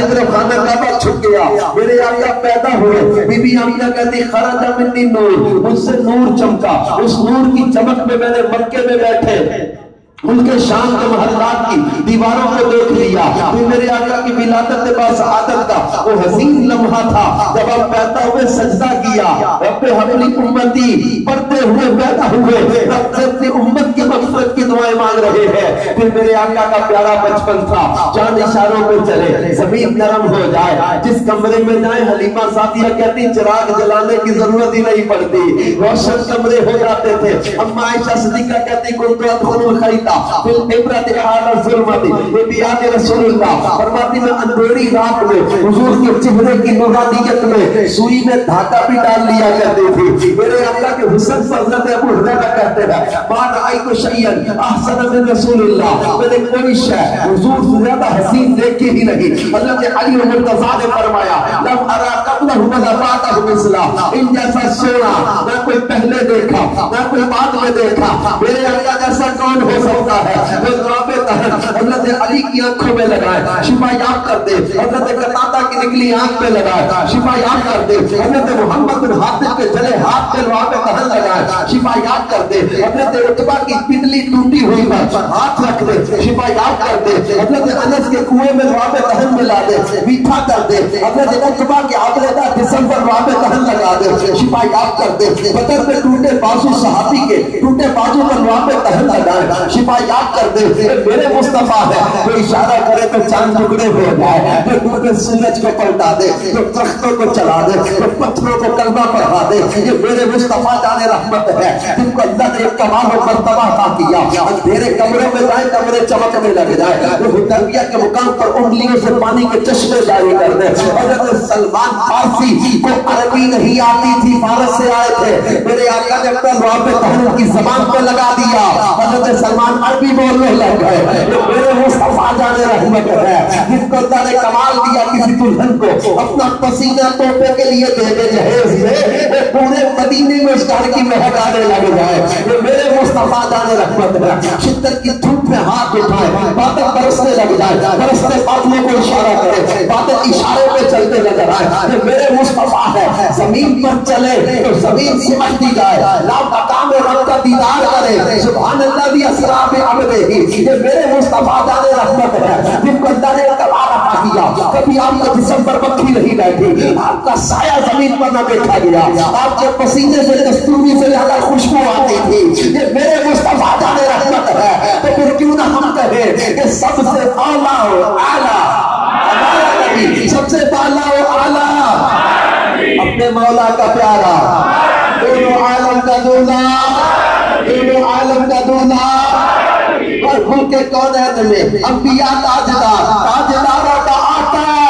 کی طرف خانہ کعبہ چھپ گیا، میرے آقا پیدا ہوئے بی بی آمینہ کہتی خرج منی نور، مجھ سے نور چمکا، اس نور کی چمک میں میں نے مکے میں بیٹھے، ان کے شام کے محلات کی دیواروں کو دیکھ لیا، پھر میرے آقا ولادت با سعادت کا وہ حسین لمحہ تھا۔ جب آپ پیدا ہوئے، سجدہ کیا، رب حملی امتی پڑھتے ہوئے پیدا ہوئے۔ رب سے اپنی امت کی مغفرت کی دعائیں مانگ رہے ہیں۔ پھر میرے آقا کا پیارا بچپن تھا۔ چاند اشاروں پہ چلے، زمین نرم ہو جائے۔ جس کمرے میں جائیں، حلیمہ ساتھیہ کہتی، چراغ جلانے کی ضرورت ہی نہیں پڑتی۔ روشن کمرے ہو جاتے تھے۔ اما عائشہ صدیقہ کہتی، کن تو ادخل الخیطہ پھر عبرت حال ظلمت یہ بیان رسول اللہ فرماتی میں اندھیری رات میں حضور کے چہرے کی نورانیت میں سوئی میں دھاگا بھی ڈال لیا کرتے تھے۔ میرے اللہ کے حسن پر حضرت ابو ہریرہ کہتے ہیں بعد آئی کو شیئن احسن من رسول اللہ میں نے کوئی شے حضور سے زیادہ حسین دیکھی ہی نہیں۔ حضرت علی مرتضی نے فرمایا، لم ارا قبلہ ولا بعدہ مثلا ان جیسا سونا نہ کوئی پہلے دیکھا، نہ کوئی بعد میں دیکھا۔ میرے اللہ جیسا کون ہو سکتا ہے؟ وہ ضراب تحر حضرت علی کی آنکھوں میں لگائے، شفا یاد کر دے۔ حضرت قطادہ کی نکلی آنکھ میں لگائے، شفا یاد کر دے۔ حضرت محمد بن حاتم کے جلے ہاتھ میں لوہا پہ تہر لگائے، شفا یاد کر دے۔ حضرت عتبہ کی پتلی ٹوٹی ہوئی پر ہاتھ رکھ دے، شفا یاد کر دے۔ حضرت انس کے کنویں میں لوہا پہ تہر ملا دے، میٹھا کر دے۔ حضرت عتبہ کے آبلدہ جسم پر لوہا پہ تہر لگا دے، شفا یاد کر دے۔ بدر میں ٹوٹے بازو صحابی کے، ٹوٹے بازو پر لوہا پہ تہر لگائے، شفا یاد کر دے۔ میرے مصطفیٰ ہے جو اشارہ کرے تو چاند ٹکڑے ہو جائے جو ٹوٹے سورج کو پلٹا دے جو درختوں کو چلا دے جو پتھروں کو کلمہ پڑھا دے، یہ میرے مصطفیٰ جان رحمت ہے، جن کو اللہ نے ایک کمال و مرتبہ عطا کیا۔ اندھیرے کمروں میں جائے، کمرے چمکنے لگ جائے۔ وہ حدیبیہ کے مقام پر انگلیوں سے پانی کے چشمے جاری کر دے۔ حضرت سلمان فارسی کو عربی نہیں آتی تھی، فارس سے آئے تھے۔ میرے آقا نے اپنا لوہا پہ کی زبان پہ لگا دیا۔ حضرت سلمان عربی بولنے لگ گئے۔ یہ میرے مصطفیٰ جان رحمت ہے، جس کو اللہ نے کمال دیا کسی دلہن کو، اپنا پسینہ توپے کے لیے دے دے جہیز میں، وہ پورے مدینے میں اس گھر کی مہک آنے لگ جائے۔ یہ میرے مصطفیٰ جان رحمت ہے، شدت کی دھوپ میں ہاتھ اٹھائے، باتیں برسنے لگ جائے، برستے بادلوں کو اشارہ کرے، باتیں اشارے پہ چلتے نظر آئے۔ یہ میرے مصطفیٰ ہے، زمین پر چلے تو زمین سمجھتی جائے، لا مقام رب کا دیدار کرے سبحان اللہ بھی اسراب عبد ہی۔ یہ میرے مصطفیٰ جان رحمت ہے، جن کو اللہ نے کمال عطا کیا۔ کبھی آپ کا جسم پر مکھی نہیں بیٹھی، آپ کا سایہ زمین پر نہ دیکھا گیا۔ آپ کے پسینے سے، کستوری سے زیادہ خوشبو آتی تھی۔ یہ میرے مصطفیٰ جان رحمت ہے۔ تو پھر کیوں نہ ہم کہیں کہ سب سے اعلیٰ و اعلیٰ ملک کونین میں انبیاء تاجدار تاجداروں کا آقا۔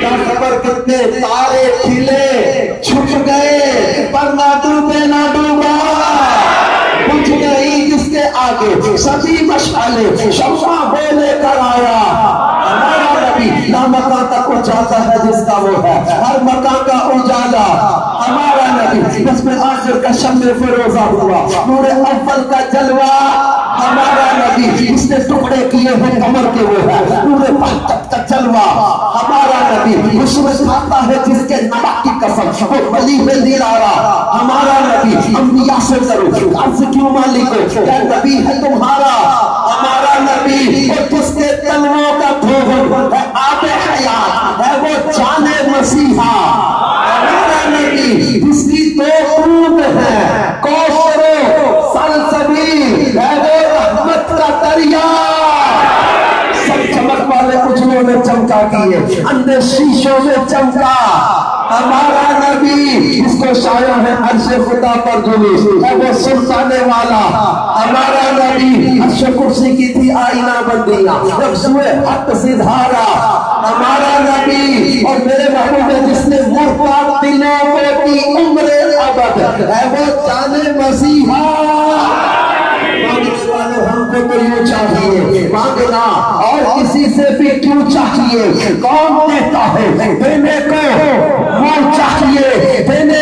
کیا خبر؟ کتنے تارے کھلے، چھپ گئے، پر نہ ڈوبے، نہ ڈوبا۔ بجھ گئی جس کے آگے؟ سبھی مشعلے شمع وہ لے کر آیا۔ ہمارا نبی نہ مکان تک اجالا ہے جس کا وہ ہے۔ ہر مکان کا اجالا۔ ہمارا نبی، جس میں آخر کا شمع فروزہ ہوا، نور اول کا جلوہ۔ ٹکڑے کیے کمر کے وہ ہے نور پہتک کا جلوہ ہمارا نبی اس میں کھاتا ہے، جس کے نمک کی قسم وہ ولی میں دلارا ہمارا نبی انبیاء سے کرو عرض کیوں مالک کیا نبی ہے تمہارا؟ ہمارا نبی وہ جس کے تلووں کا بھوگ ہے، آب حیات ہے، وہ جان مسیحا۔ ہمارا نبی جس کی دو قوت ہے کوشرو سلسبیل ہے وہ رحمت کا دریا سب چمک والے اجلوں میں چمکا اندر شیشوں میں چمکا۔ ہمارا نبی اس کو شایا ہے عرش خدا پر جلوس ہے وہ سلطانے والا۔ ہمارا نبی عرش کرسی کی تھی آئینہ بندیاں۔ جب سوئے حق سدھارا ہمارا نبی اور میرے محبوب ہے جس نے مرفا دلوں کو کی عمر ابد۔ ہے وہ جانے مسیحا۔ اسے بھی کیوں چاہیے؟ کون دیتا ہے؟ دینے کو وہ چاہیے۔ دینے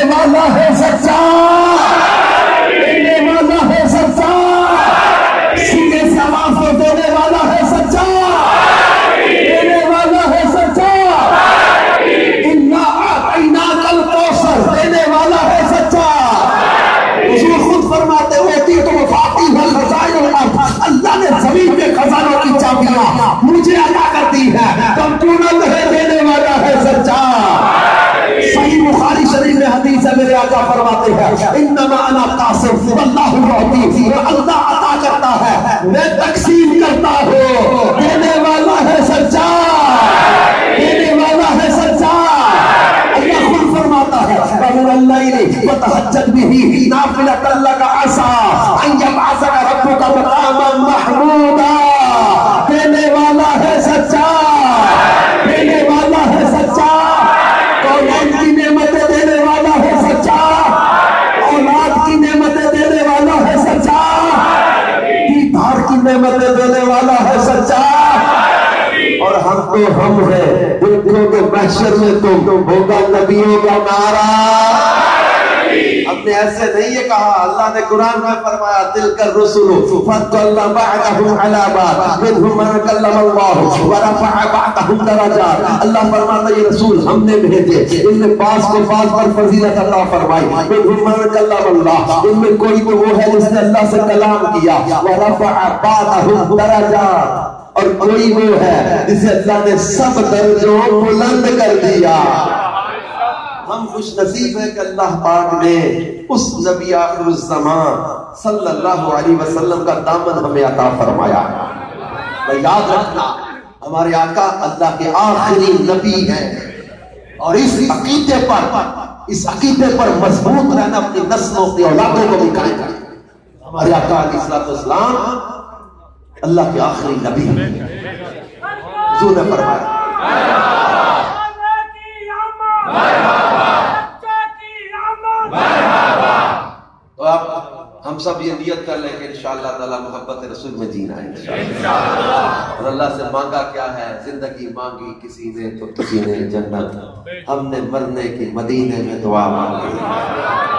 نافلة لك عسى. أن يبعثك ربك مقاما محمودا. دینے والا ہے سچا دینے والا ہے سچا اولاد کی نعمتیں دینے والا ہے سچا اولاد کی نعمتیں دینے والا ہے سچا دیدار کی نعمتیں دینے والا ہے سچا اور ہم تو ہم ہیں۔ دیکھو کہ محشر میں تو ہوگا نبیوں کا نعرہ۔ ہم نے ایسے نہیں یہ کہا، اللہ نے قرآن میں فرمایا دل کر رسول فضل بعدهم على بعض، منهم من كلم الله ورفع بعضهم درجات۔ اللہ فرماتا یہ رسول ہم نے بھیجے، ان میں بعض کو بعض پر فضیلت اللہ فرمائی۔ منهم من كلم الله، ان میں کوئی تو وہ ہے جس نے اللہ سے کلام کیا۔ ورفع بعضهم درجات۔ اور کوئی وہ ہے جسے اللہ نے سب درجوں بلند کر دیا۔ ہم خوش نصیب ہیں کہ اللہ پاک نے اس نبی آخر الزمان صلی اللہ علیہ وسلم کا دامن ہمیں عطا فرمایا۔ میں یاد رکھنا، ہمارے آقا اللہ کے آخری نبی ہیں۔ اور اس عقیدے پر، اس عقیدے پر مضبوط رہنا اپنی نسلوں کی اولادوں کو بھی قائم کرنا ہمارے آقا علیہ السلام اللہ کے آخری نبی ہیں۔ حضور نے فرمایا۔ تو ہم سب یہ نیت کر لیں کہ انشاءاللہ تعالی محبت رسول میں جینا ہے اور اللہ سے مانگا کیا ہے زندگی مانگی کسی نے تو کسی نے جنت۔ ہم نے مرنے کی مدینے میں دعا مانگی۔